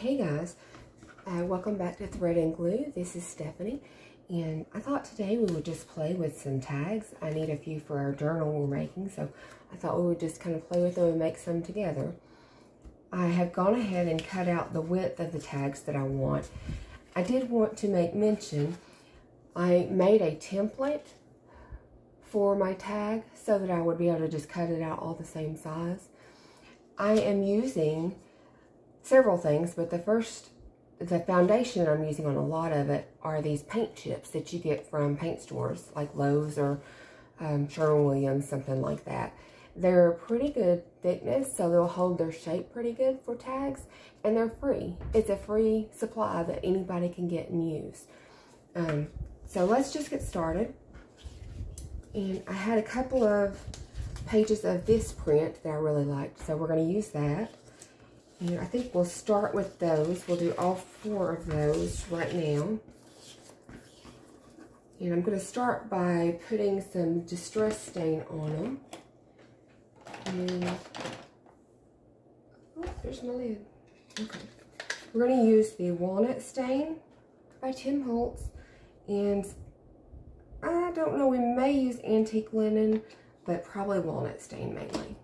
Hey guys, uh, welcome back to Thread and Glue. This is Stephanie, and I thought today we would just play with some tags. I need a few for our journal we're making, so I thought we would just kind of play with them and make some together. I have gone ahead and cut out the width of the tags that I want. I did want to make mention, I made a template for my tag so that I would be able to just cut it out all the same size. I am using several things, but the first, the foundation I'm using on a lot of it are these paint chips that you get from paint stores like Lowe's or um, Sherwin-Williams, something like that. They're pretty good thickness, so they'll hold their shape pretty good for tags, and they're free. It's a free supply that anybody can get and use. Um, so let's just get started. And I had a couple of pages of this print that I really liked, so we're going to use that. And I think we'll start with those. We'll do all four of those right now. And I'm going to start by putting some distress stain on them. And, oh, there's my lid. Okay. We're going to use the Walnut Stain by Tim Holtz. And I don't know, we may use Antique Linen, but probably Walnut Stain mainly.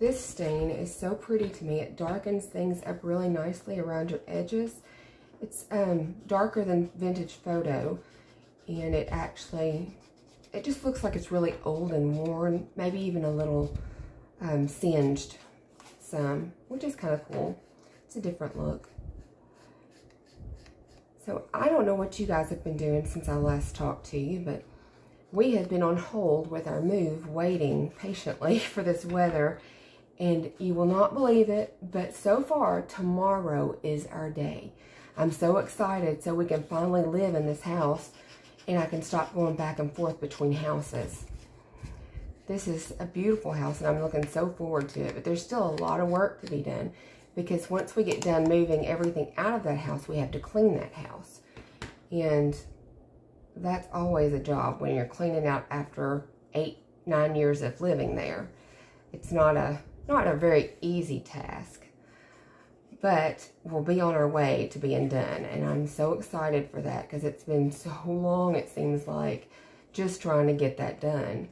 This stain is so pretty to me. It darkens things up really nicely around your edges. It's um, darker than Vintage Photo, and it actually, it just looks like it's really old and worn, maybe even a little um, singed some, which is kind of cool. It's a different look. So I don't know what you guys have been doing since I last talked to you, but we have been on hold with our move, waiting patiently for this weather. And you will not believe it, but so far, tomorrow is our day. I'm so excited so we can finally live in this house and I can stop going back and forth between houses. This is a beautiful house and I'm looking so forward to it, but there's still a lot of work to be done because once we get done moving everything out of that house, we have to clean that house. And that's always a job when you're cleaning out after eight, nine years of living there. It's not a not a very easy task, but we'll be on our way to being done. And I'm so excited for that because it's been so long, it seems like, just trying to get that done.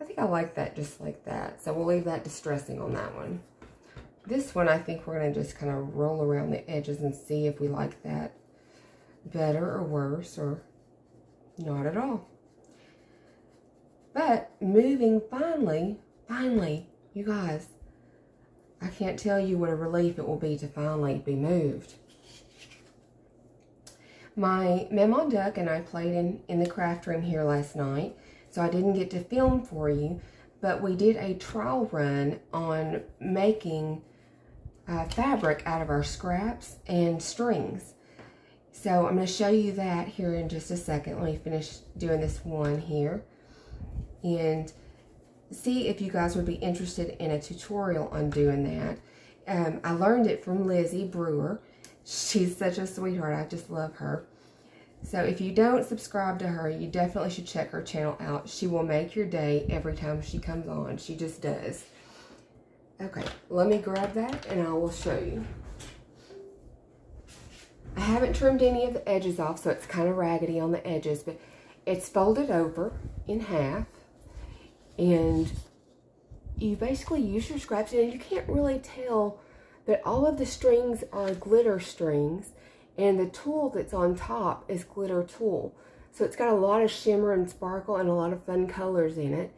I think I like that just like that. So we'll leave that distressing on that one. This one, I think we're going to just kind of roll around the edges and see if we like that better or worse or not at all. But moving finally, finally, you guys, I can't tell you what a relief it will be to finally be moved. My Mem Duck and I played in, in the craft room here last night, so I didn't get to film for you, but we did a trial run on making uh, fabric out of our scraps and strings. So I'm going to show you that here in just a second. Let me finish doing this one here. And see if you guys would be interested in a tutorial on doing that. Um, I learned it from Lizzie Brewer. She's such a sweetheart. I just love her. So if you don't subscribe to her, you definitely should check her channel out. She will make your day every time she comes on. She just does. Okay, let me grab that and I will show you. I haven't trimmed any of the edges off, so it's kind of raggedy on the edges, but it's folded over in half and you basically use your scraps and you can't really tell but all of the strings are glitter strings and the tulle that's on top is glitter tulle so it's got a lot of shimmer and sparkle and a lot of fun colors in it.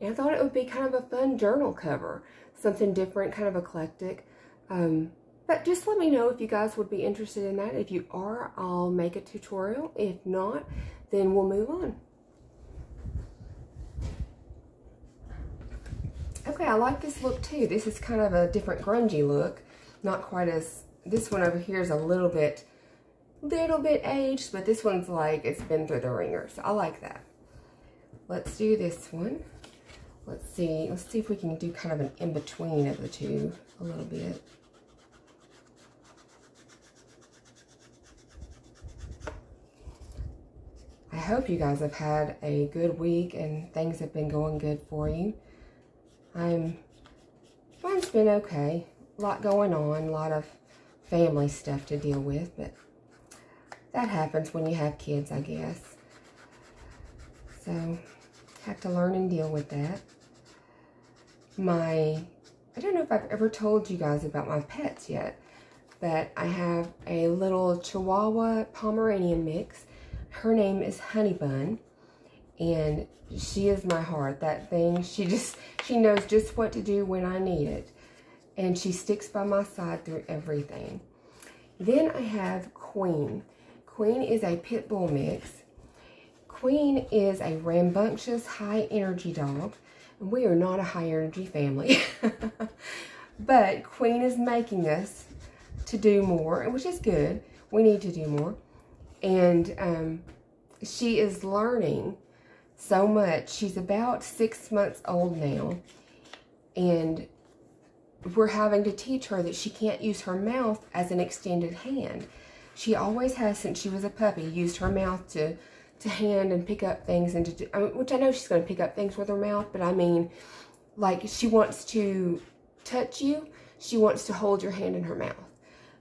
And I thought it would be kind of a fun journal cover something different kind of eclectic. Um, but just let me know if you guys would be interested in that. If you are I'll make a tutorial. If not then we'll move on Okay, I like this look too. This is kind of a different grungy look. Not quite as, this one over here is a little bit, little bit aged, but this one's like, it's been through the ringer. So I like that. Let's do this one. Let's see, let's see if we can do kind of an in-between of the two a little bit. I hope you guys have had a good week and things have been going good for you. I'm, mine's been okay. a lot going on, a lot of family stuff to deal with, but that happens when you have kids, I guess. So, have to learn and deal with that. My, I don't know if I've ever told you guys about my pets yet, but I have a little Chihuahua Pomeranian mix. Her name is Honey Bun, and she is my heart. That thing, she just, she knows just what to do when I need it. And she sticks by my side through everything. Then I have Queen. Queen is a pit bull mix. Queen is a rambunctious, high energy dog. And we are not a high energy family. but Queen is making us to do more, which is good. We need to do more. And um, she is learning so much. She's about six months old now. And we're having to teach her that she can't use her mouth as an extended hand. She always has, since she was a puppy, used her mouth to, to hand and pick up things, and to do, which I know she's going to pick up things with her mouth, but I mean, like, she wants to touch you. She wants to hold your hand in her mouth.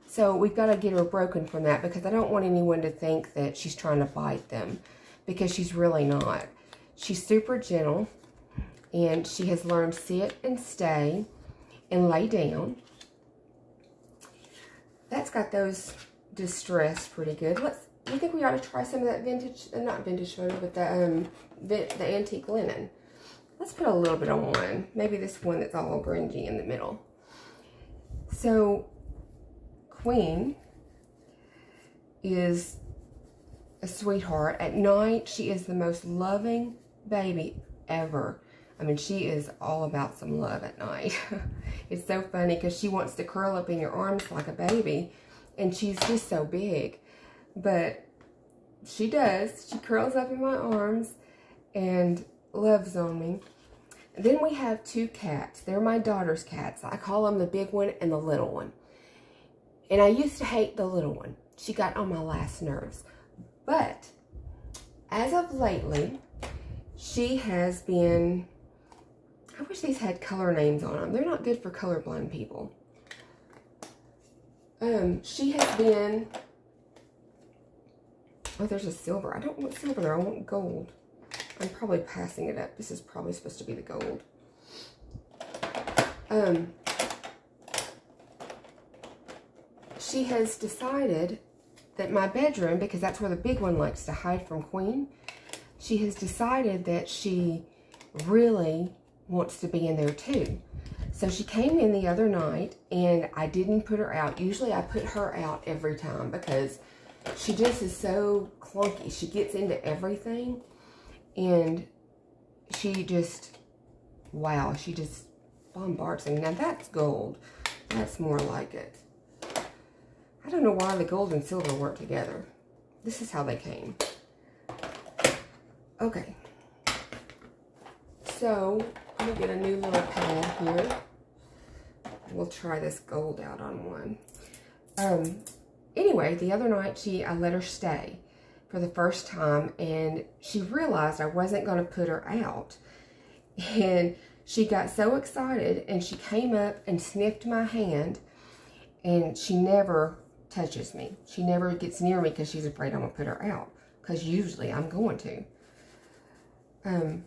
So we've got to get her broken from that because I don't want anyone to think that she's trying to bite them because she's really not. She's super gentle and she has learned sit and stay and lay down. That's got those distressed pretty good. Let's. You think we ought to try some of that vintage, uh, not vintage photo, but the um, the antique linen. Let's put a little bit on one. Maybe this one that's all grungy in the middle. So, Queen is a sweetheart. At night, she is the most loving baby ever. I mean, she is all about some love at night. it's so funny because she wants to curl up in your arms like a baby. And she's just so big. But she does. She curls up in my arms and loves on me. Then we have two cats. They're my daughter's cats. I call them the big one and the little one. And I used to hate the little one. She got on my last nerves. But as of lately, she has been I wish these had color names on them. They're not good for colorblind people. Um, she has been, oh, there's a silver. I don't want silver there. I want gold. I'm probably passing it up. This is probably supposed to be the gold. Um, she has decided that my bedroom, because that's where the big one likes to hide from Queen, she has decided that she really wants to be in there too. So she came in the other night and I didn't put her out. Usually I put her out every time because she just is so clunky. She gets into everything and she just, wow, she just bombards me. Now that's gold. That's more like it. I don't know why the gold and silver weren't together. This is how they came. Okay. So, let me get a new little pad here. We'll try this gold out on one. Um, anyway, the other night, she I let her stay for the first time, and she realized I wasn't going to put her out. And she got so excited, and she came up and sniffed my hand, and she never touches me. She never gets near me because she's afraid I'm to put her out, because usually I'm going to. Um,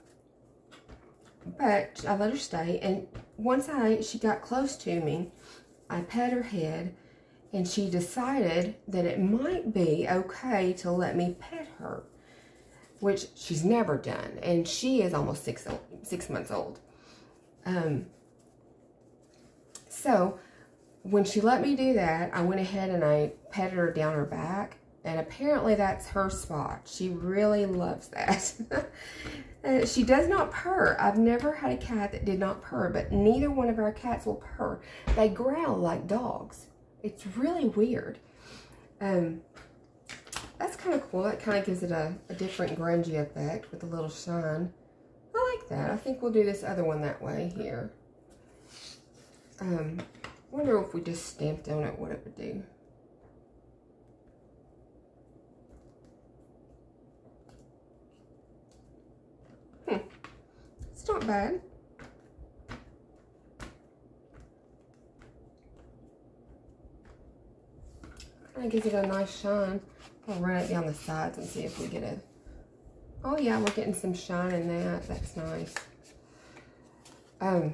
but I let her stay. And once I she got close to me, I pet her head, and she decided that it might be okay to let me pet her, which she's never done. And she is almost six, six months old. Um, so when she let me do that, I went ahead and I petted her down her back. And apparently that's her spot. She really loves that. Uh, she does not purr. I've never had a cat that did not purr, but neither one of our cats will purr. They growl like dogs. It's really weird. Um, that's kind of cool. That kind of gives it a, a different grungy effect with a little shine. I like that. I think we'll do this other one that way here. Um, wonder if we just stamped on it, what it would do. Not bad. Of gives it a nice shine. I'll run it down the sides and see if we get a... Oh yeah, we're getting some shine in that. That's nice. Um,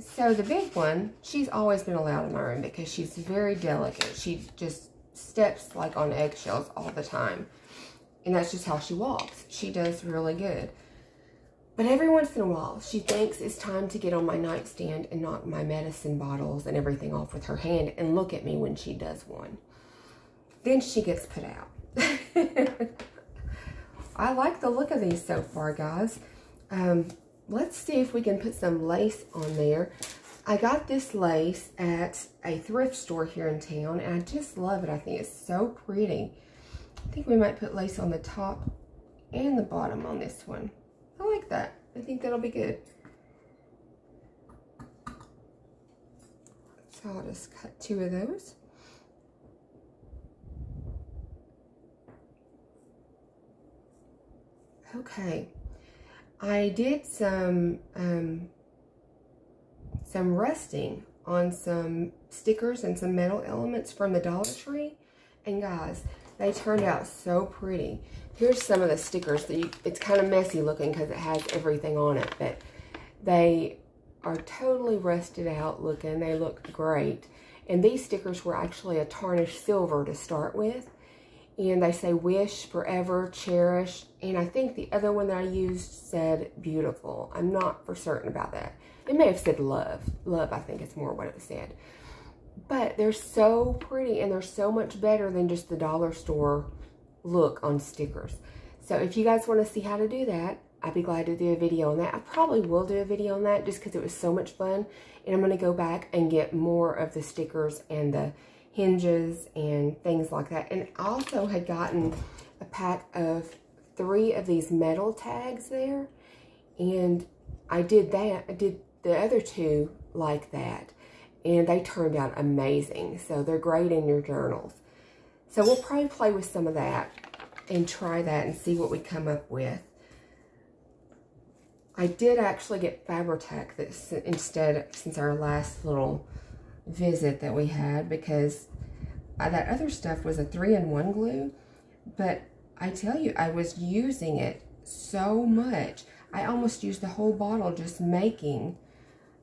so the big one, she's always been allowed in my room because she's very delicate. She just steps like on eggshells all the time. And that's just how she walks. She does really good. But every once in a while, she thinks it's time to get on my nightstand and knock my medicine bottles and everything off with her hand and look at me when she does one. Then she gets put out. I like the look of these so far, guys. Um, let's see if we can put some lace on there. I got this lace at a thrift store here in town, and I just love it. I think it's so pretty. I think we might put lace on the top and the bottom on this one. That. I think that'll be good. So I'll just cut two of those. Okay. I did some um, some rusting on some stickers and some metal elements from the Dollar Tree. And guys, they turned out so pretty. Here's some of the stickers. that you, It's kind of messy looking because it has everything on it. But they are totally rusted out looking. They look great. And these stickers were actually a tarnished silver to start with. And they say wish, forever, cherish. And I think the other one that I used said beautiful. I'm not for certain about that. It may have said love. Love, I think, is more what it said. But they're so pretty and they're so much better than just the dollar store look on stickers. So if you guys want to see how to do that, I'd be glad to do a video on that. I probably will do a video on that just because it was so much fun. And I'm going to go back and get more of the stickers and the hinges and things like that. And I also had gotten a pack of three of these metal tags there. And I did that. I did the other two like that and they turned out amazing. So they're great in your journals. So we'll probably play with some of that and try that and see what we come up with. I did actually get Fabri-Tac this instead since our last little visit that we had because that other stuff was a three-in-one glue. But I tell you, I was using it so much. I almost used the whole bottle just making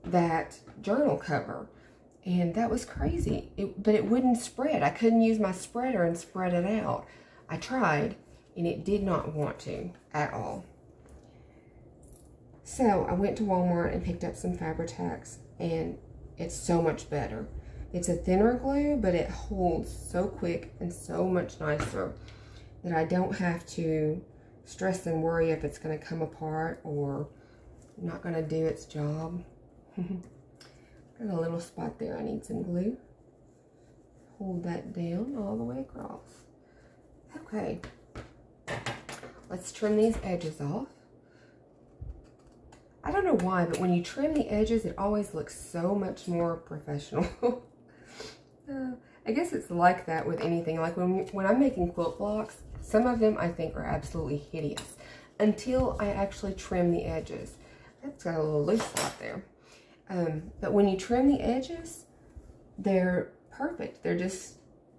that journal cover. And that was crazy. It, but it wouldn't spread. I couldn't use my spreader and spread it out. I tried, and it did not want to at all. So I went to Walmart and picked up some Fabri-Tacs, and it's so much better. It's a thinner glue, but it holds so quick and so much nicer that I don't have to stress and worry if it's going to come apart or not going to do its job. Got a little spot there I need some glue. Hold that down all the way across. Okay. Let's trim these edges off. I don't know why, but when you trim the edges, it always looks so much more professional. uh, I guess it's like that with anything. Like when, when I'm making quilt blocks, some of them I think are absolutely hideous until I actually trim the edges. That's got a little loose spot there. Um, but when you trim the edges, they're perfect. They're just,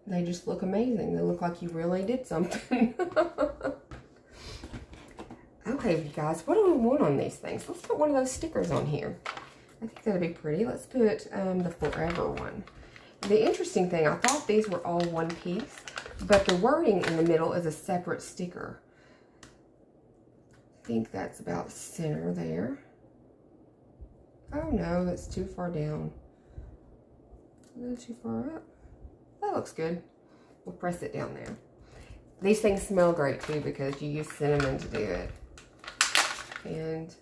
they just look amazing. They look like you really did something. okay, you guys, what do we want on these things? Let's put one of those stickers on here. I think that'd be pretty. Let's put um, the Forever one. The interesting thing, I thought these were all one piece, but the wording in the middle is a separate sticker. I think that's about center there. Oh no, that's too far down. A little too far up. That looks good. We'll press it down there. These things smell great too because you use cinnamon to do it. And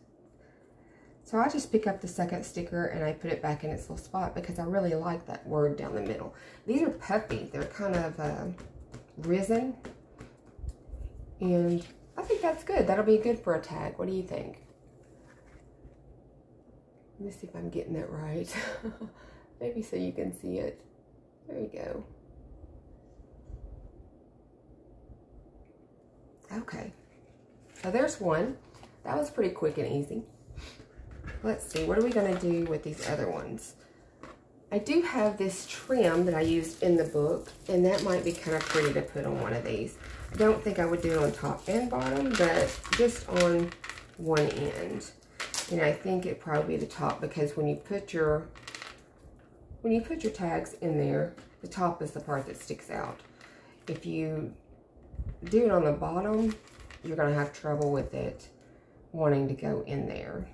so I just pick up the second sticker and I put it back in its little spot because I really like that word down the middle. These are puffy. They're kind of uh, risen. And I think that's good. That'll be good for a tag. What do you think? Let me see if I'm getting that right. Maybe so you can see it. There you go. Okay. So there's one. That was pretty quick and easy. Let's see. What are we going to do with these other ones? I do have this trim that I used in the book, and that might be kind of pretty to put on one of these. I don't think I would do it on top and bottom, but just on one end. And I think it probably be the top because when you put your when you put your tags in there, the top is the part that sticks out. If you do it on the bottom, you're going to have trouble with it wanting to go in there.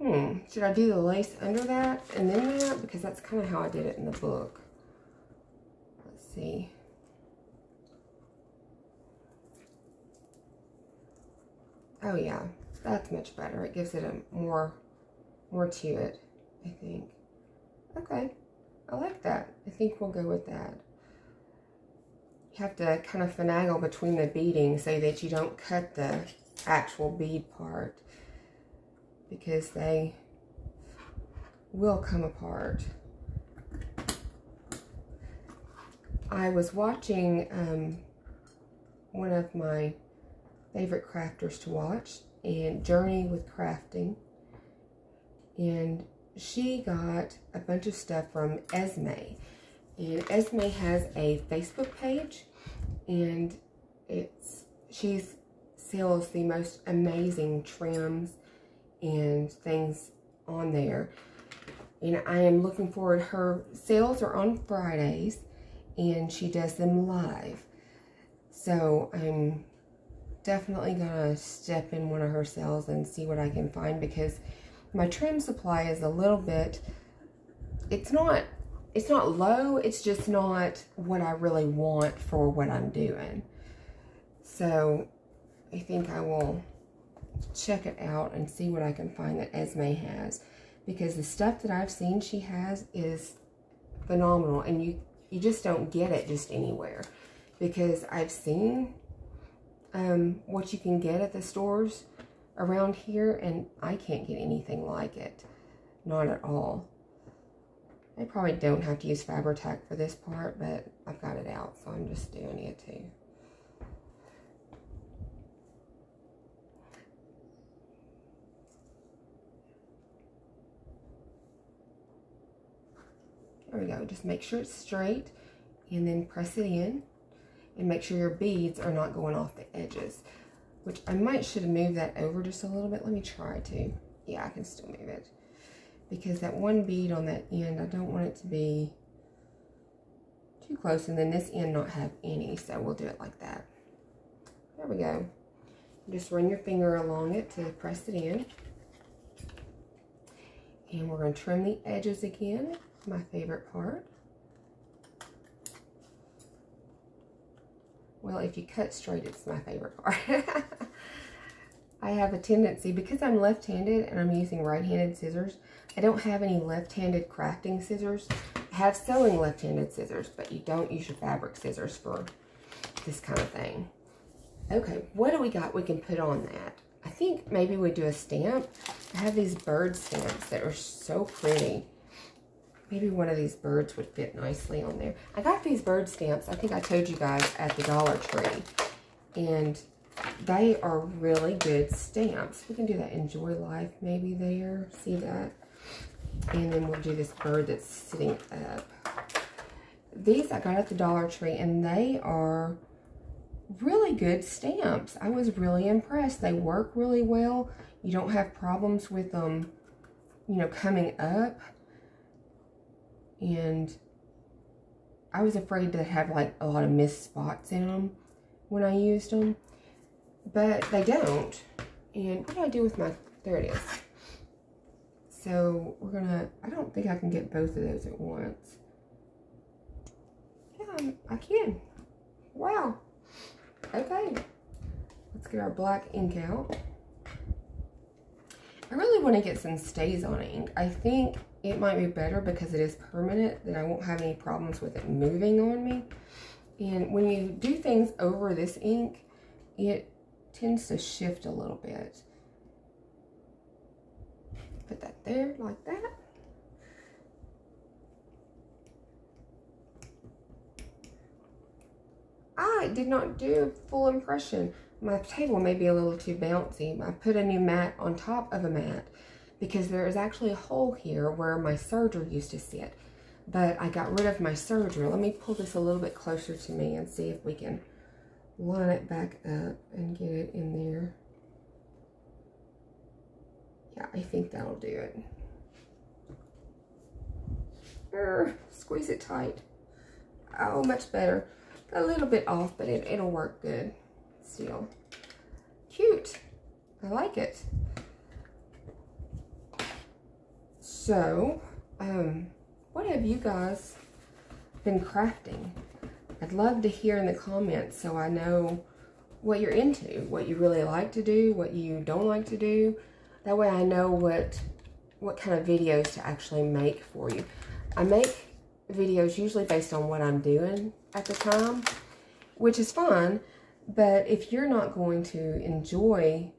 Hmm, should I do the lace under that and then that? Because that's kind of how I did it in the book. Let's see. Oh yeah, that's much better. It gives it a more, more to it, I think. Okay, I like that. I think we'll go with that. You have to kind of finagle between the beading so that you don't cut the actual bead part because they will come apart. I was watching um, one of my favorite crafters to watch and Journey with Crafting and she got a bunch of stuff from Esme and Esme has a Facebook page and it's she sells the most amazing trims and things on there. And I am looking forward. Her sales are on Fridays and she does them live. So I'm definitely going to step in one of her sales and see what I can find because my trim supply is a little bit, it's not, it's not low, it's just not what I really want for what I'm doing. So I think I will check it out and see what I can find that Esme has. Because the stuff that I've seen she has is phenomenal. And you, you just don't get it just anywhere. Because I've seen um, what you can get at the stores around here. And I can't get anything like it. Not at all. I probably don't have to use Fabri-Tac for this part. But I've got it out. So I'm just doing it too. There we go. Just make sure it's straight and then press it in and make sure your beads are not going off the edges. Which I might should have moved that over just a little bit. Let me try to. Yeah, I can still move it. Because that one bead on that end, I don't want it to be too close. And then this end not have any. So we'll do it like that. There we go. Just run your finger along it to press it in. And we're going to trim the edges again my favorite part. Well, if you cut straight, it's my favorite part. I have a tendency, because I'm left-handed and I'm using right-handed scissors, I don't have any left-handed crafting scissors. I have sewing left-handed scissors, but you don't use your fabric scissors for this kind of thing. Okay, what do we got we can put on that? I think maybe we do a stamp. I have these bird stamps that are so pretty. Maybe one of these birds would fit nicely on there. I got these bird stamps, I think I told you guys, at the Dollar Tree. And they are really good stamps. We can do that Enjoy Life maybe there. See that? And then we'll do this bird that's sitting up. These I got at the Dollar Tree, and they are really good stamps. I was really impressed. They work really well. You don't have problems with them, you know, coming up and I was afraid to have like a lot of missed spots in them when I used them, but they don't. And what do I do with my, there it is. So we're gonna, I don't think I can get both of those at once. Yeah, I can. Wow. Okay. Let's get our black ink out. I really want to get some StazOn ink. I think it might be better because it is permanent that I won't have any problems with it moving on me. And when you do things over this ink, it tends to shift a little bit. Put that there like that. I did not do a full impression. My table may be a little too bouncy. I put a new mat on top of a mat because there is actually a hole here where my serger used to sit. but I got rid of my serger. Let me pull this a little bit closer to me and see if we can line it back up and get it in there. Yeah, I think that'll do it. Urgh, squeeze it tight. Oh, much better. A little bit off, but it, it'll work good still. Cute. I like it. So, um, what have you guys been crafting? I'd love to hear in the comments so I know what you're into, what you really like to do, what you don't like to do. That way I know what what kind of videos to actually make for you. I make videos usually based on what I'm doing at the time, which is fun, but if you're not going to enjoy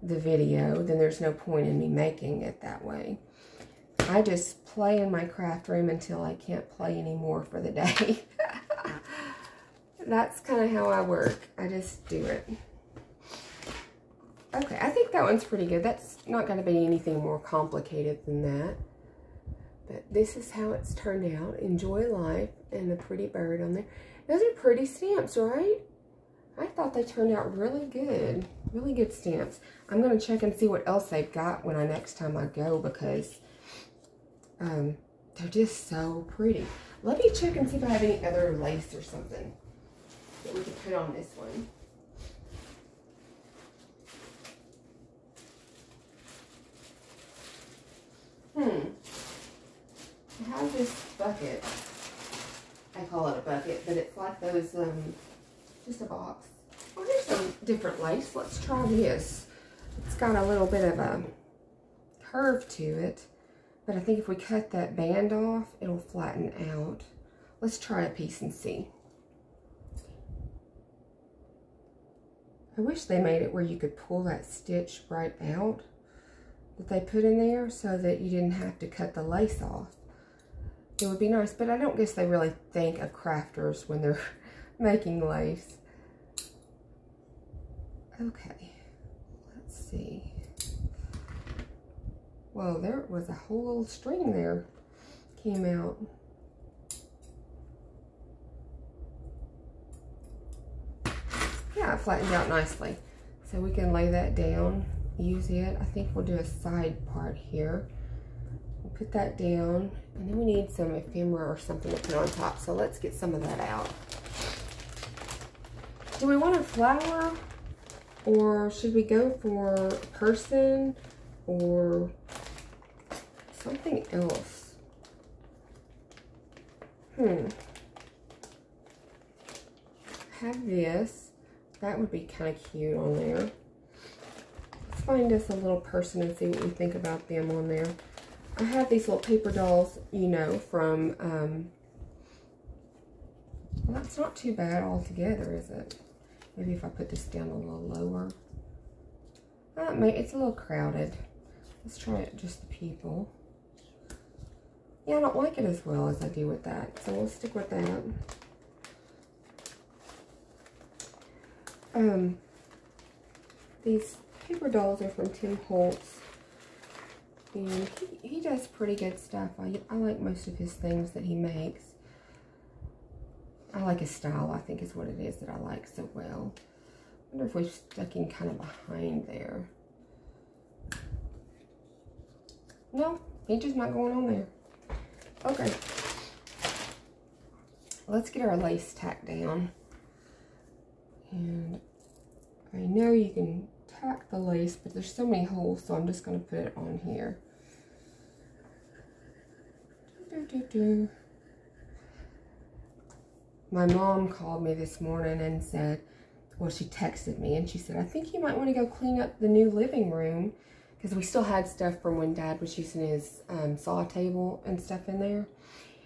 the video, then there's no point in me making it that way. I just play in my craft room until I can't play anymore for the day. That's kind of how I work. I just do it. Okay, I think that one's pretty good. That's not going to be anything more complicated than that. But this is how it's turned out. Enjoy life and a pretty bird on there. Those are pretty stamps, right? I thought they turned out really good. Really good stamps. I'm going to check and see what else they've got when I next time I go because um, they're just so pretty. Let me check and see if I have any other lace or something that we can put on this one. Hmm. I have this bucket. I call it a bucket, but it's like those, um, just a box. Well, here's some different lace. Let's try this. It's got a little bit of a curve to it. But I think if we cut that band off, it'll flatten out. Let's try a piece and see. I wish they made it where you could pull that stitch right out that they put in there so that you didn't have to cut the lace off. It would be nice, but I don't guess they really think of crafters when they're making lace. Okay, let's see. Well, there was a whole little string there came out. Yeah, it flattened out nicely. So we can lay that down, use it. I think we'll do a side part here. We'll put that down, and then we need some ephemera or something to put on top. So let's get some of that out. Do we want a flower? Or should we go for person? Or something else. Hmm. Have this. That would be kind of cute on there. Let's find us a little person and see what we think about them on there. I have these little paper dolls, you know, from, um, well, that's not too bad altogether, is it? Maybe if I put this down a little lower. Uh, it's a little crowded. Let's try it just the people. Yeah, I don't like it as well as I do with that. So we'll stick with that. Um, these paper dolls are from Tim Holtz. And he, he does pretty good stuff. I, I like most of his things that he makes. I like his style, I think is what it is that I like so well. I wonder if we're stuck in kind of behind there. No, he just not going on there. Okay. Let's get our lace tacked down. And I know you can tack the lace, but there's so many holes, so I'm just going to put it on here. Do, do, do. My mom called me this morning and said, well, she texted me and she said, I think you might want to go clean up the new living room because we still had stuff from when dad was using his um, saw table and stuff in there.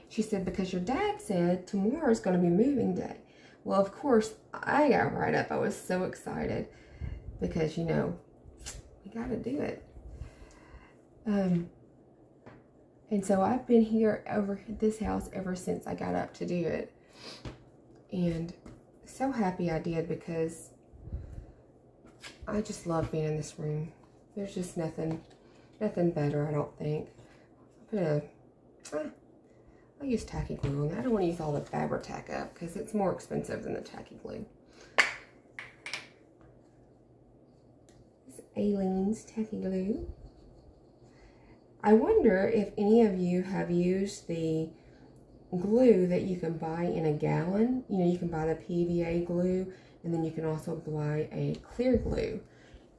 She said, because your dad said tomorrow is going to be moving day. Well, of course, I got right up. I was so excited because, you know, we got to do it. Um, and so I've been here over this house ever since I got up to do it. And so happy I did because I just love being in this room. There's just nothing, nothing better, I don't think. Put a, ah, I'll use tacky glue on that. I don't want to use all the Fabri-Tac up because it's more expensive than the tacky glue. This Aleene's tacky glue. I wonder if any of you have used the glue that you can buy in a gallon. You know, you can buy the PVA glue and then you can also buy a clear glue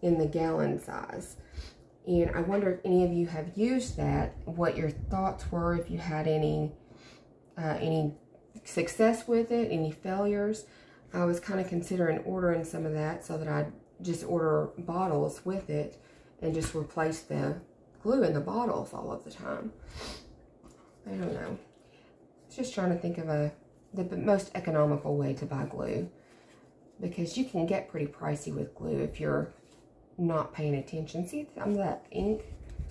in the gallon size. And I wonder if any of you have used that, what your thoughts were, if you had any, uh, any success with it, any failures. I was kind of considering ordering some of that so that I'd just order bottles with it and just replace the glue in the bottles all of the time. I don't know. Just trying to think of a the most economical way to buy glue because you can get pretty pricey with glue if you're not paying attention. See, some of that ink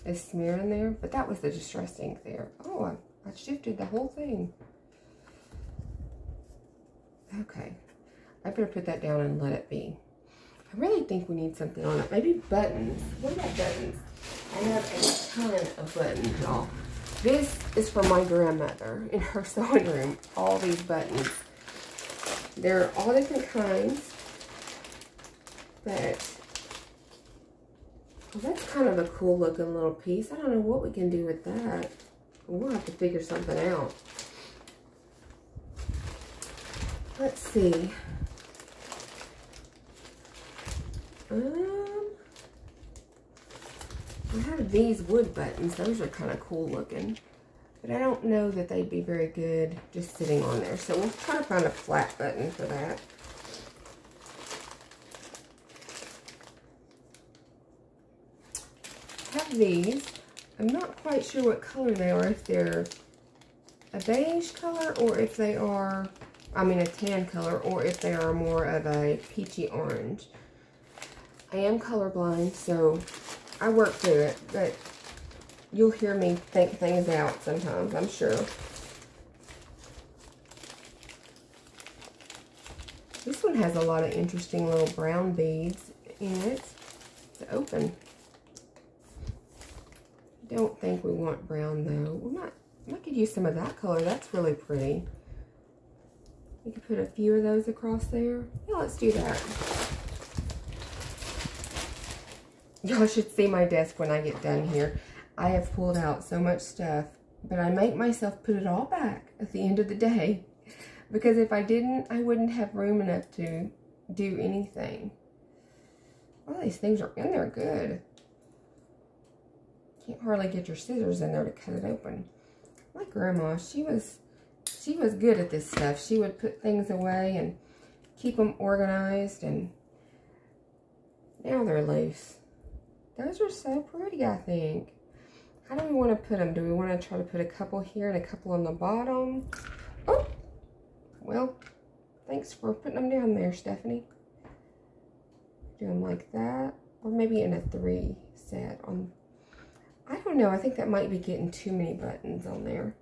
is smearing there, but that was the distress ink there. Oh, I, I shifted the whole thing. Okay, I better put that down and let it be. I really think we need something on it. Maybe buttons. What about buttons? I have a ton of buttons, y'all. This is from my grandmother in her sewing room. All these buttons. They're all different kinds. But that's kind of a cool looking little piece. I don't know what we can do with that. We'll have to figure something out. Let's see. Um, I have these wood buttons. Those are kind of cool looking. But I don't know that they'd be very good just sitting on there. So we'll try to find a flat button for that. Have these. I'm not quite sure what color they are. If they're a beige color or if they are, I mean a tan color, or if they are more of a peachy orange. I am colorblind, so I work through it, but you'll hear me think things out sometimes, I'm sure. This one has a lot of interesting little brown beads in it. It's open. Don't think we want brown though. We might, I could use some of that color. That's really pretty. We could put a few of those across there. Yeah, let's do that. Y'all should see my desk when I get done here. I have pulled out so much stuff, but I make myself put it all back at the end of the day. Because if I didn't, I wouldn't have room enough to do anything. All these things are in there good can't hardly get your scissors in there to cut it open. My grandma, she was, she was good at this stuff. She would put things away and keep them organized and now they're loose. Those are so pretty, I think. How do we want to put them? Do we want to try to put a couple here and a couple on the bottom? Oh, well, thanks for putting them down there, Stephanie. Do them like that. Or maybe in a three set on I don't know. I think that might be getting too many buttons on there.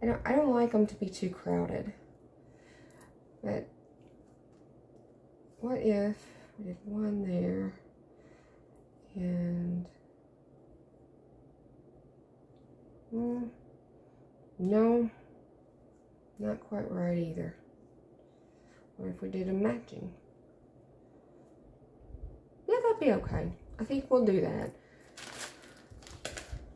I don't, I don't like them to be too crowded. But what if we did one there and well, no, not quite right either. What if we did a matching? Yeah, that'd be okay. I think we'll do that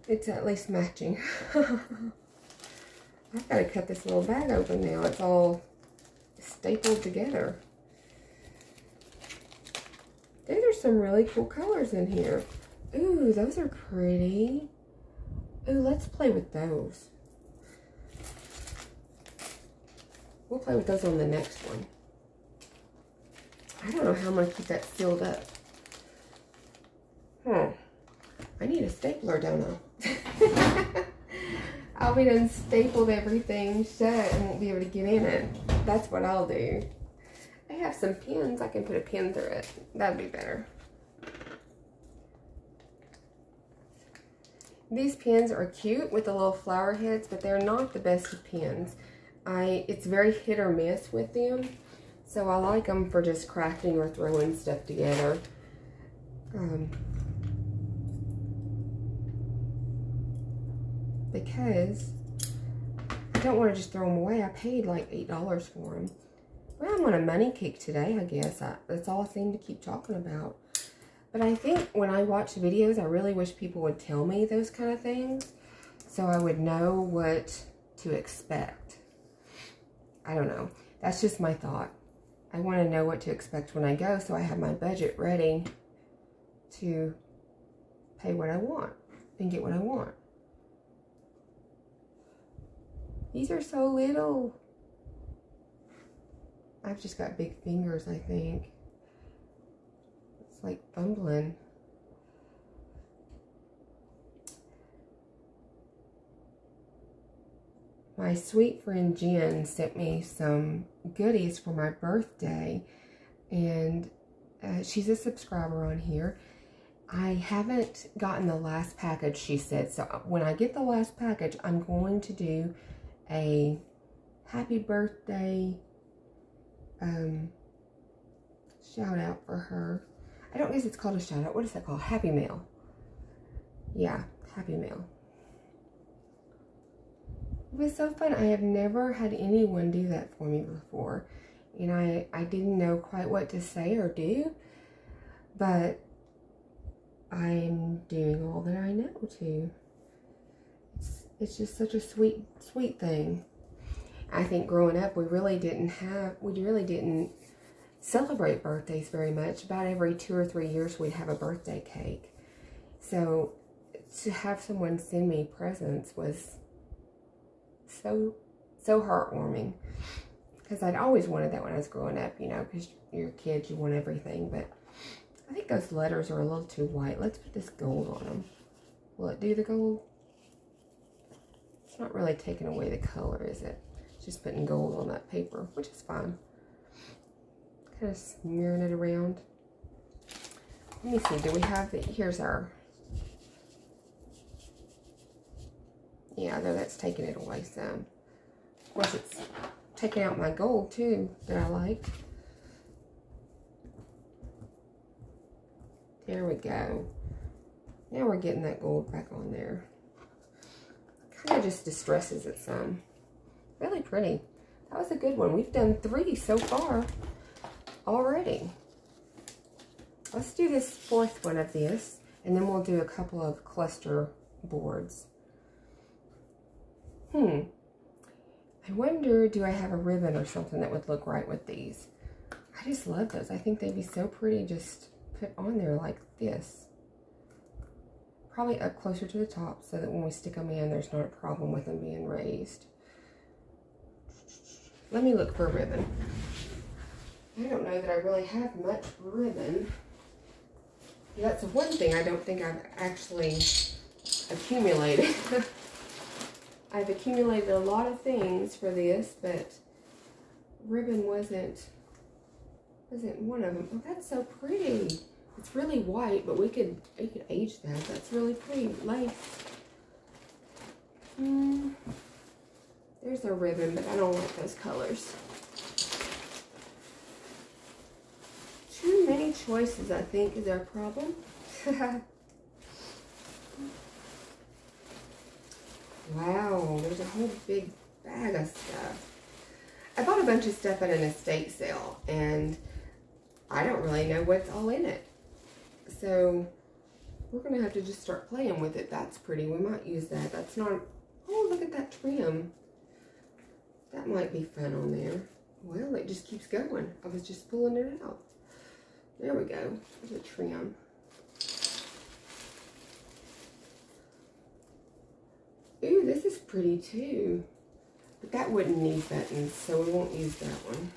it's at least matching. I've got to cut this little bag open now. It's all stapled together. These are some really cool colors in here. Ooh, those are pretty. Ooh, let's play with those. We'll play with those on the next one. I don't know how I'm going to keep that sealed up. Huh. I need a stapler, don't I? I'll be done stapled everything shut and won't be able to get in it. That's what I'll do. I have some pins. I can put a pin through it. That'd be better. These pins are cute with the little flower heads, but they're not the best of pins. I It's very hit or miss with them. So I like them for just crafting or throwing stuff together. Um, because I don't want to just throw them away. I paid like $8 for them. Well, I'm on a money kick today, I guess. I, that's all I seem to keep talking about. But I think when I watch videos, I really wish people would tell me those kind of things so I would know what to expect. I don't know. That's just my thought. I want to know what to expect when I go so I have my budget ready to pay what I want and get what I want. These are so little. I've just got big fingers, I think. It's like fumbling. My sweet friend Jen sent me some goodies for my birthday. And uh, she's a subscriber on here. I haven't gotten the last package, she said. So when I get the last package, I'm going to do a happy birthday um, shout out for her. I don't guess it's called a shout out. What is that called? Happy mail. Yeah, happy mail. It was so fun. I have never had anyone do that for me before. And I, I didn't know quite what to say or do. But I'm doing all that I know to. It's, just such a sweet, sweet thing. I think growing up, we really didn't have, we really didn't celebrate birthdays very much. About every two or three years, we'd have a birthday cake. So to have someone send me presents was so, so heartwarming. Because I'd always wanted that when I was growing up, you know, because you're a kid, you want everything. But I think those letters are a little too white. Let's put this gold on them. Will it do the gold? Not really taking away the color, is it? Just putting gold on that paper, which is fine. Kind of smearing it around. Let me see, do we have the, here's our, yeah, though that's taking it away some. Of course, it's taking out my gold too, that I like. There we go. Now we're getting that gold back on there. Kind of just distresses it some. Really pretty. That was a good one. We've done three so far already. Let's do this fourth one of this, and then we'll do a couple of cluster boards. Hmm. I wonder, do I have a ribbon or something that would look right with these? I just love those. I think they'd be so pretty just put on there like this. Probably up closer to the top so that when we stick them in, there's not a problem with them being raised. Let me look for ribbon. I don't know that I really have much ribbon. That's one thing I don't think I've actually accumulated. I've accumulated a lot of things for this, but ribbon wasn't wasn't one of them. Oh, that's so pretty. It's really white, but we could we could age that. That's really pretty lace. Mm. There's a ribbon, but I don't like those colors. Too many choices, I think, is our problem. wow, there's a whole big bag of stuff. I bought a bunch of stuff at an estate sale, and I don't really know what's all in it. So we're to have to just start playing with it. That's pretty. We might use that. That's not... Oh, look at that trim. That might be fun on there. Well, it just keeps going. I was just pulling it out. There we go. the trim. Ooh, this is pretty too. But that wouldn't need buttons, so we won't use that one.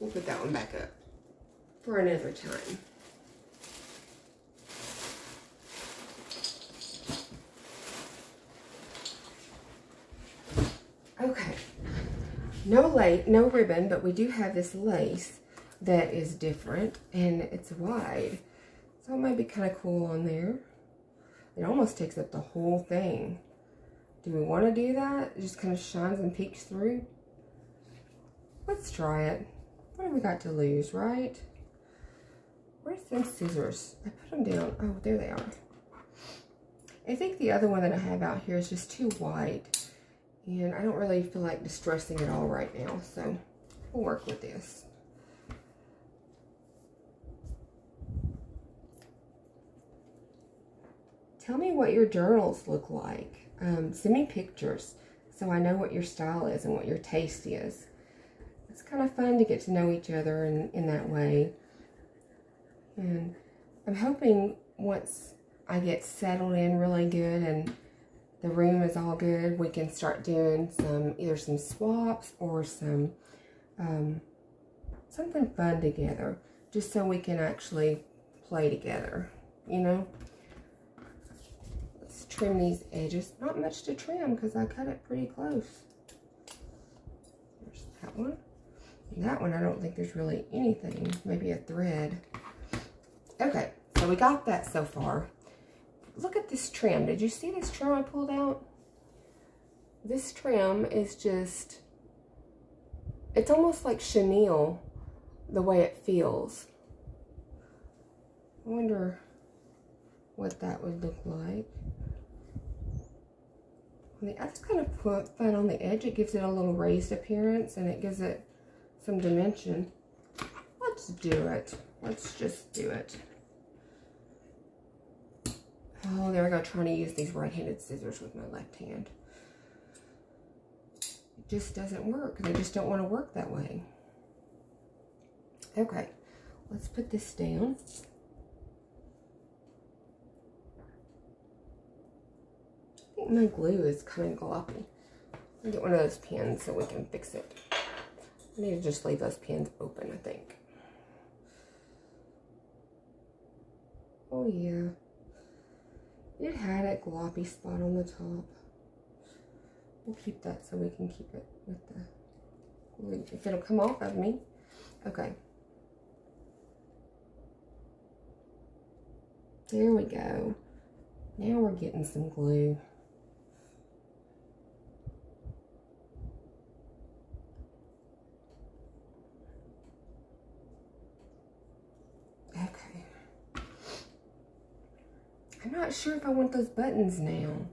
We'll put that one back up for another time. Okay, no lace, no ribbon, but we do have this lace that is different and it's wide. So it might be kind of cool on there. It almost takes up the whole thing. Do we want to do that? It just kind of shines and peeks through. Let's try it. What have we got to lose, right? Where's them scissors? I put them down. Oh, there they are. I think the other one that I have out here is just too white. And I don't really feel like distressing it all right now, so we'll work with this. Tell me what your journals look like. Um, send me pictures so I know what your style is and what your taste is. It's kind of fun to get to know each other in, in that way. And I'm hoping once I get settled in really good and the room is all good, we can start doing some, either some swaps or some, um, something fun together, just so we can actually play together, you know? Let's trim these edges. Not much to trim because I cut it pretty close. There's that one. And that one, I don't think there's really anything, maybe a thread. Okay, so we got that so far look at this trim. Did you see this trim I pulled out? This trim is just, it's almost like chenille, the way it feels. I wonder what that would look like. I just kind of put that on the edge. It gives it a little raised appearance and it gives it some dimension. Let's do it. Let's just do it. Oh, there I go, trying to use these right-handed scissors with my left hand. It just doesn't work. They just don't want to work that way. Okay, let's put this down. I think my glue is kind of gloppy. I'll get one of those pins so we can fix it. I need to just leave those pins open, I think. Oh, yeah. It had a gloppy spot on the top. We'll keep that so we can keep it with the, if it'll come off of me. Okay. There we go. Now we're getting some glue. I'm not sure if I want those buttons now.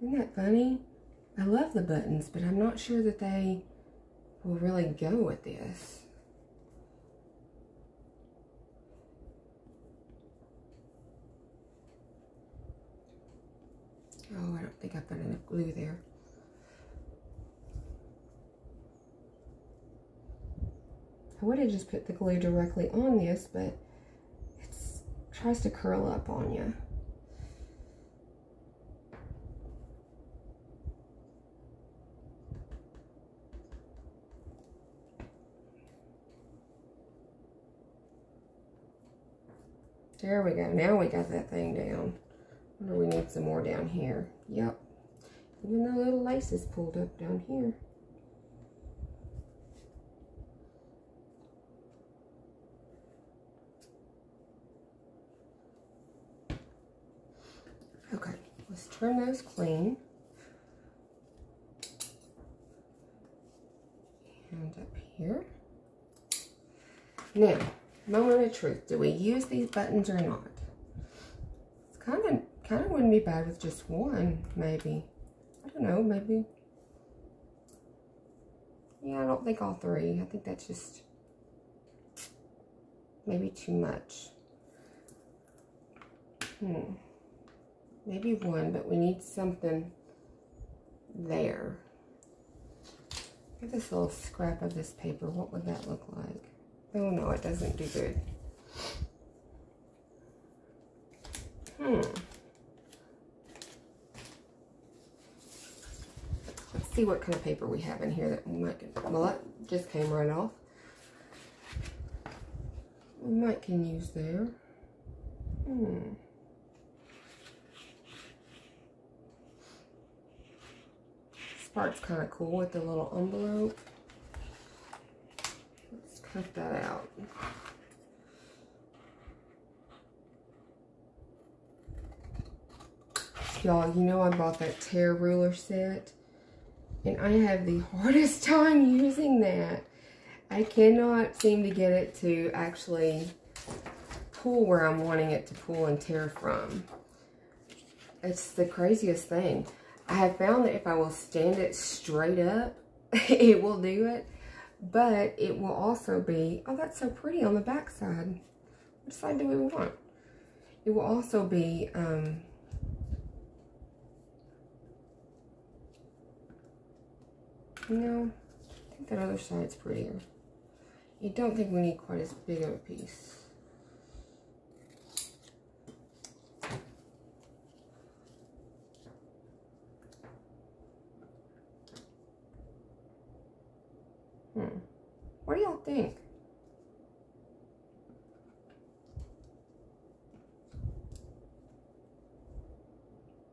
Isn't that funny? I love the buttons, but I'm not sure that they will really go with this. Oh, I don't think I've got enough glue there. I would have just put the glue directly on this, but tries to curl up on you. There we go. Now we got that thing down. Wonder we need some more down here. Yep. Even the little lace is pulled up down here. Trim those clean. And up here. Now, moment of truth. Do we use these buttons or not? It's kind of, kind of wouldn't be bad with just one, maybe. I don't know, maybe. Yeah, I don't think all three. I think that's just maybe too much. Hmm maybe one, but we need something there. Get this little scrap of this paper. What would that look like? Oh no, it doesn't do good. Hmm. Let's see what kind of paper we have in here that might, well that just came right off. We might can use there. Hmm. Part's kind of cool with the little envelope. Let's cut that out. Y'all, you know I bought that tear ruler set. And I have the hardest time using that. I cannot seem to get it to actually pull where I'm wanting it to pull and tear from. It's the craziest thing. I have found that if I will stand it straight up, it will do it. But it will also be, oh, that's so pretty on the back side. Which side do we want? It will also be, um, you know, I think that other side's prettier. You don't think we need quite as big of a piece. Hmm. What do y'all think?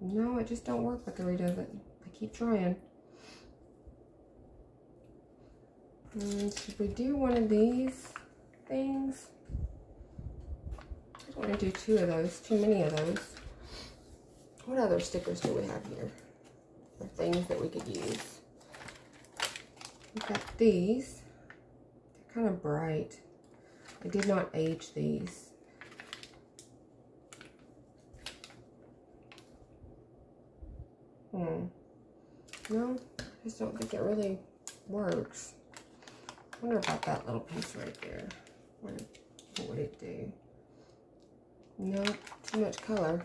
No, it just don't work with the redoes it. I keep trying. And should we do one of these things? I don't want to do two of those, too many of those. What other stickers do we have here? Or things that we could use? We've got these. Kind of bright. I did not age these. Hmm. No, I just don't think it really works. I wonder about that little piece right there. What, what would it do? No, too much color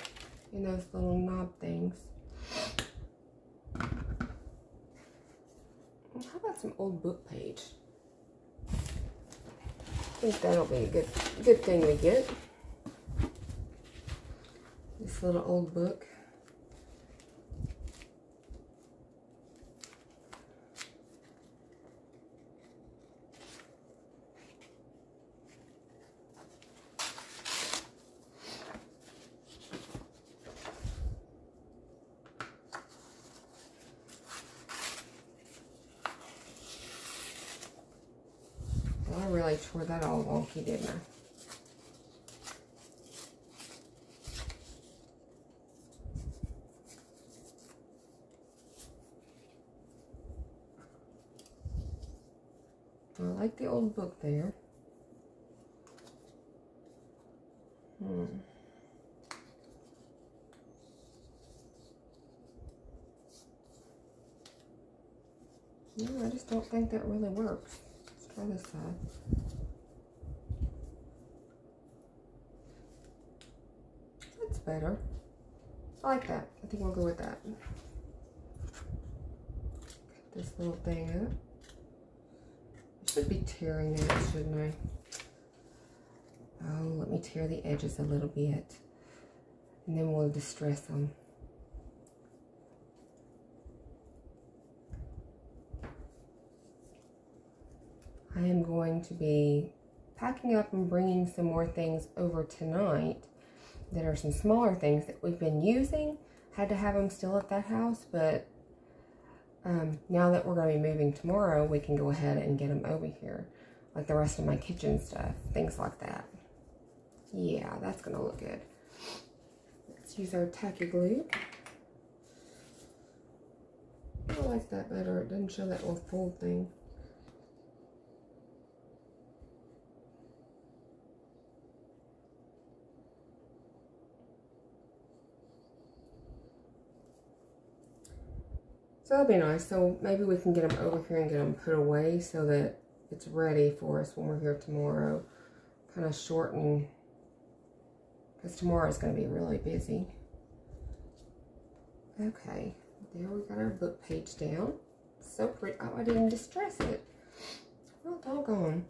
in those little knob things. How about some old book page? I think that'll be a good good thing to get. This little old book. I really tore that didn't I? I like the old book there. Hmm. No, I just don't think that really works. Let's try this side. That's better. I like that. I think we'll go with that. Cut this little thing up. I should be tearing it, shouldn't I? Oh, let me tear the edges a little bit. And then we'll distress them. I am going to be packing up and bringing some more things over tonight that are some smaller things that we've been using. Had to have them still at that house, but um, now that we're going to be moving tomorrow, we can go ahead and get them over here. Like the rest of my kitchen stuff, things like that. Yeah, that's going to look good. Let's use our tacky glue. I like that better. It doesn't show that little fold thing. So that'll be nice. So maybe we can get them over here and get them put away so that it's ready for us when we're here tomorrow. Kind of shorten, because tomorrow is going to be really busy. Okay, there we got our book page down. So pretty. Oh, I didn't distress it. Well, doggone.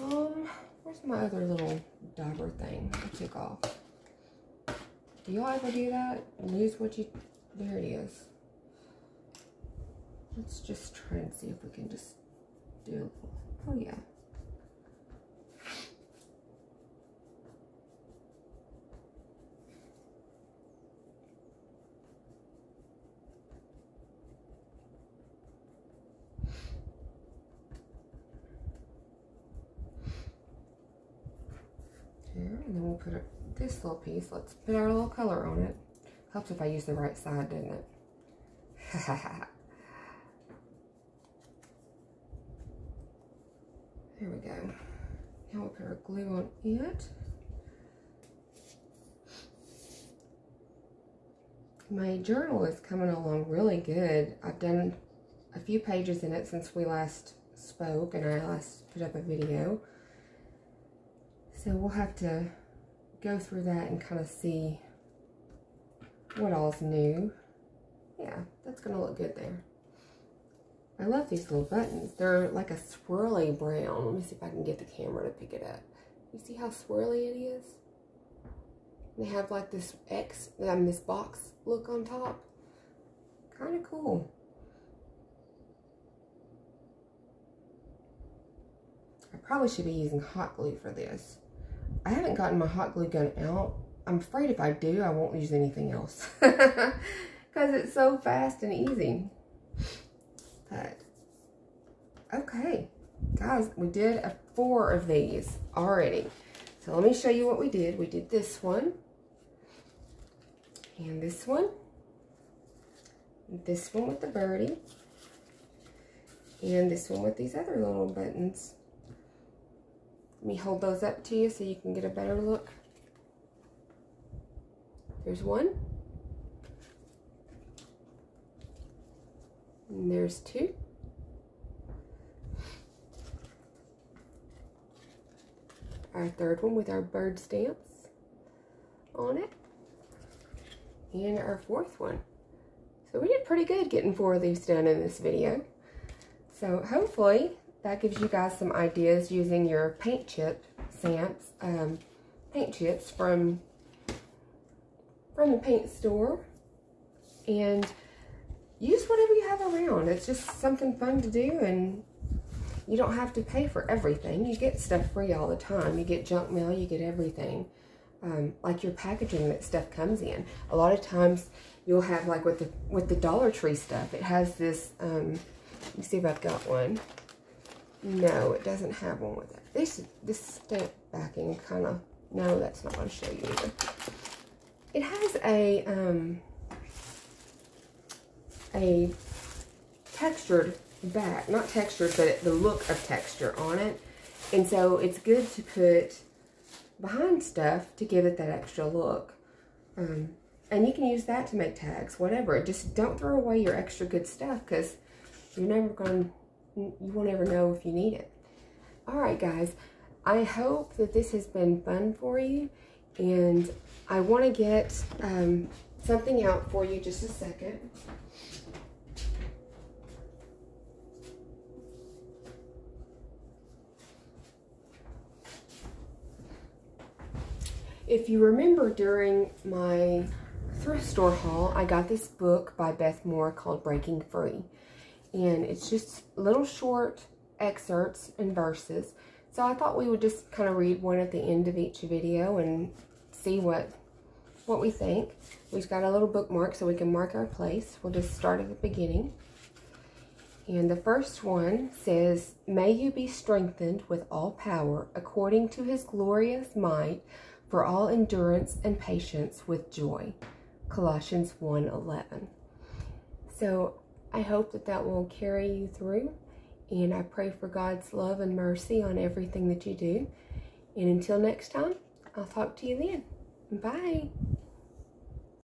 Um, where's my other little dauber thing I took off? Do y'all ever do that? Lose what you... There it is. Let's just try and see if we can just do, oh yeah. And then we'll put a, this little piece. Let's put our little color on it. Helps if I use the right side, doesn't it? There we go. Now we'll put our glue on it. my journal is coming along really good. I've done a few pages in it since we last spoke and I last put up a video. So we'll have to go through that and kind of see what all's new. Yeah, that's going to look good there. I love these little buttons. They're like a swirly brown. Let me see if I can get the camera to pick it up. You see how swirly it is? They have like this X, um, this box look on top. Kind of cool. I probably should be using hot glue for this. I haven't gotten my hot glue gun out. I'm afraid if I do, I won't use anything else. Because it's so fast and easy. Okay. Guys, we did a four of these already. So let me show you what we did. We did this one. And this one. This one with the birdie. And this one with these other little buttons. Let me hold those up to you so you can get a better look. There's one. And there's two. Our third one with our bird stamps on it. And our fourth one. So we did pretty good getting four of these done in this video. So hopefully that gives you guys some ideas using your paint chip stamps, um, paint chips from, from the paint store. And use whatever you have around. It's just something fun to do and you don't have to pay for everything. You get stuff free all the time. You get junk mail, you get everything. Um, like your packaging that stuff comes in. A lot of times you'll have like with the with the Dollar Tree stuff, it has this, um, let me see if I've got one. No, it doesn't have one with it. This, this stamp backing kind of, no, that's not going to show you either. It has a, um, a textured back, not textured, but the look of texture on it. And so it's good to put behind stuff to give it that extra look. Um, and you can use that to make tags, whatever. Just don't throw away your extra good stuff because you're never going to you won't ever know if you need it. All right, guys. I hope that this has been fun for you. And I want to get um, something out for you just a second. If you remember during my thrift store haul, I got this book by Beth Moore called Breaking Free and it's just little short excerpts and verses. So I thought we would just kind of read one at the end of each video and see what what we think. We've got a little bookmark so we can mark our place. We'll just start at the beginning. And the first one says, May you be strengthened with all power according to his glorious might for all endurance and patience with joy. Colossians 1.11 So I hope that that will carry you through. And I pray for God's love and mercy on everything that you do. And until next time, I'll talk to you then. Bye.